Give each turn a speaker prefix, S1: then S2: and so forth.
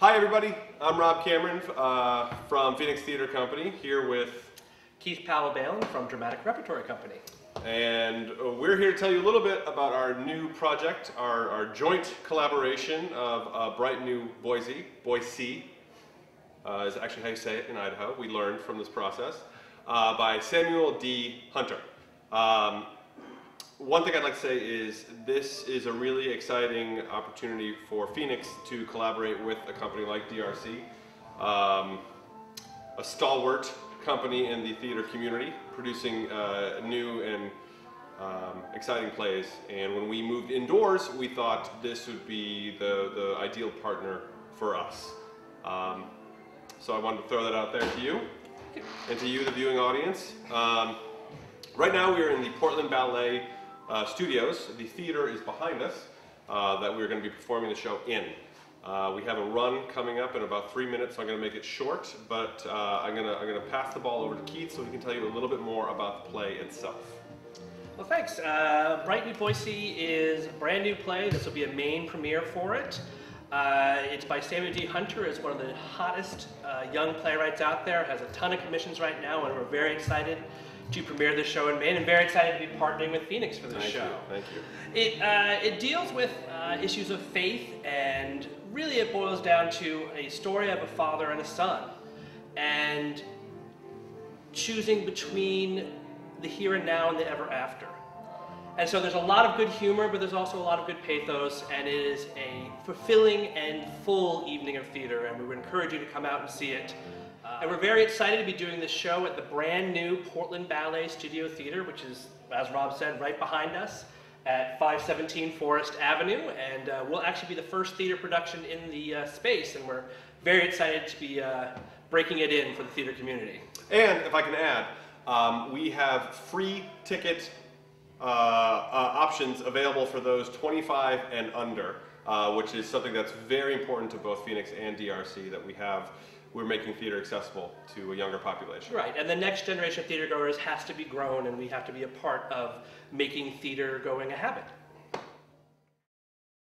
S1: Hi, everybody. I'm Rob Cameron uh, from Fenix Theater Company, here with,
S2: Keith Powell Beyland from Dramatic Repertory Company.
S1: and uh, we're here to tell you a little bit about our new project, our, our joint collaboration of uh, Bright New Boise, Boise, uh, is actually how you say it in Idaho. We learned from this process, uh, by Samuel D. Hunter. Um, one thing I'd like to say is this is a really exciting opportunity for Fenix to collaborate with a company like DRC, um, a stalwart company in the theater community, producing uh, new and um, exciting plays. And when we moved indoors, we thought this would be the, the ideal partner for us. Um, so I wanted to throw that out there to you and to you, the viewing audience. Um, right now, we are in the Portland Ballet uh, Studios. The theater is behind us uh, that we're going to be performing the show in. Uh, we have a run coming up in about three minutes, so I'm going to make it short. But uh, I'm going to I'm going to pass the ball over to Keith so he can tell you a little bit more about the play itself.
S2: Well, thanks. Uh, Bright New Boise is a brand new play. This will be a Maine premiere for it. Uh, it's by Samuel D. Hunter. It's one of the hottest uh, young playwrights out there. Has a ton of commissions right now, and we're very excited to premiere this show in Maine, and very excited to be partnering with Fenix for this
S1: Thank
S2: show.
S1: you. Thank you.
S2: It, uh, it deals with uh, issues of faith, and really it boils down to a story of a father and a son, and choosing between the here and now and the ever after. And so there's a lot of good humor, but there's also a lot of good pathos, and it is a fulfilling and full evening of theater, and we would encourage you to come out and see it. Uh, and we're very excited to be doing this show at the brand new Portland Ballet Studio Theater, which is, as Rob said, right behind us at 517 Forest Avenue. And uh, we'll actually be the first theater production in the uh, space, and we're very excited to be uh, breaking it in for the theater community.
S1: And if I can add, um, we have free ticket uh, uh, options available for those 25 and under, uh, which is something that's very important to both Fenix and DRC that we have. We're making theater accessible to a younger population.
S2: Right, and the next generation of theater goers has to be grown, and we have to be a part of making theater going a habit.